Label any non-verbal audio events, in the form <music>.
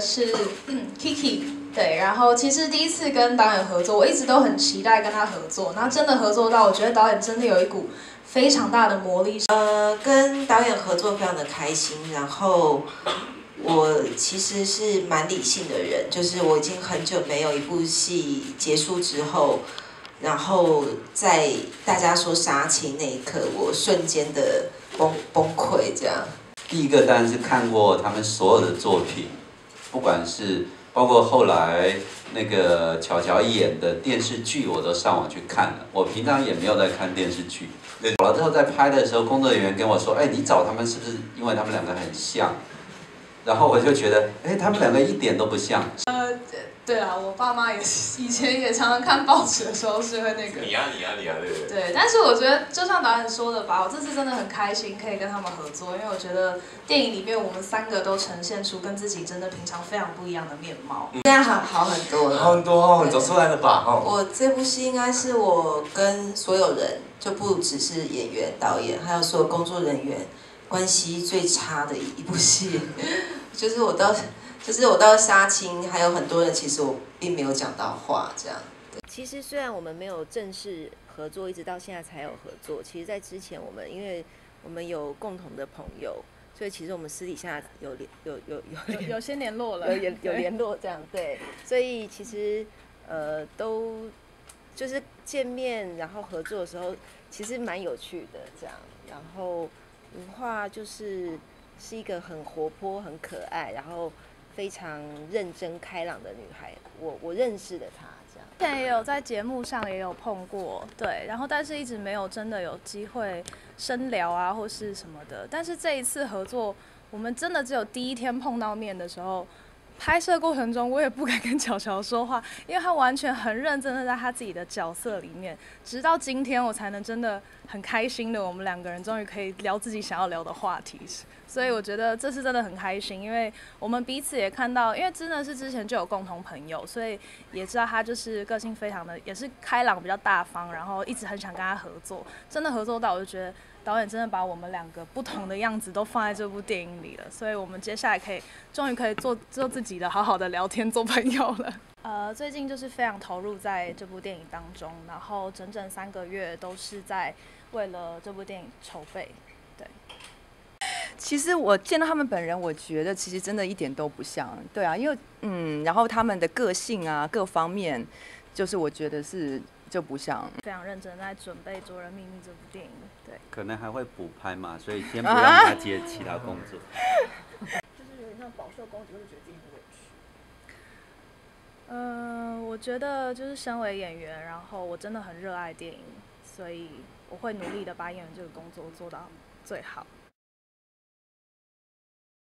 是 Kiki，对，然后其实第一次跟导演合作，我一直都很期待跟他合作，然后真的合作到，我觉得导演真的有一股非常大的魔力。呃，跟导演合作非常的开心，然后我其实是蛮理性的人，就是我已经很久没有一部戏结束之后，然后在大家说杀青那一刻，我瞬间的崩崩溃这样。第一个当然是看过他们所有的作品。不管是包括后来那个巧巧演的电视剧，我都上网去看了。我平常也没有在看电视剧。好了之后在拍的时候，工作人员跟我说：“哎，你找他们是不是因为他们两个很像？”然后我就觉得：“哎，他们两个一点都不像。”呃对啊，我爸妈也以前也常常看报纸的时候是会那个。你啊你啊你啊对对。对，但是我觉得就像导演说的吧，我这次真的很开心可以跟他们合作，因为我觉得电影里面我们三个都呈现出跟自己真的平常非常不一样的面貌。现在好好很多了。好很多哦，走出来了吧？哦。我这部戏应该是我跟所有人，就不只是演员、导演，还有所有工作人员关系最差的一部戏，就是我到。就是我到杀青，还有很多人，其实我并没有讲到话，这样。其实虽然我们没有正式合作，一直到现在才有合作。其实，在之前我们因为我们有共同的朋友，所以其实我们私底下有联有有有有些联络了，有有有联络这样对。所以其实呃都就是见面然后合作的时候，其实蛮有趣的这样。然后文化就是是一个很活泼、很可爱，然后。非常认真开朗的女孩，我我认识的她这样。之前也有在节目上也有碰过，对，然后但是一直没有真的有机会深聊啊或是什么的。但是这一次合作，我们真的只有第一天碰到面的时候，拍摄过程中我也不敢跟巧巧说话，因为他完全很认真的在他自己的角色里面。直到今天我才能真的很开心的，我们两个人终于可以聊自己想要聊的话题。<laughs> 所以我觉得这次真的很开心，因为我们彼此也看到，因为真的是之前就有共同朋友，所以也知道他就是个性非常的，也是开朗、比较大方，然后一直很想跟他合作。真的合作到，我就觉得导演真的把我们两个不同的样子都放在这部电影里了。所以我们接下来可以终于可以做做自己的，好好的聊天、做朋友了。呃，最近就是非常投入在这部电影当中，然后整整三个月都是在为了这部电影筹备。对其实我见到他们本人，我觉得其实真的一点都不像，对啊，因为嗯，然后他们的个性啊，各方面，就是我觉得是就不像。非常认真在准备《卓人秘密》这部电影，对。可能还会补拍嘛，所以先不 <laughs> 让他接其他工作。<laughs> 就是有点像饱受攻击，会觉得自己很委屈。嗯，我觉得就是身为演员，然后我真的很热爱电影，所以我会努力的把演员这个工作做到最好。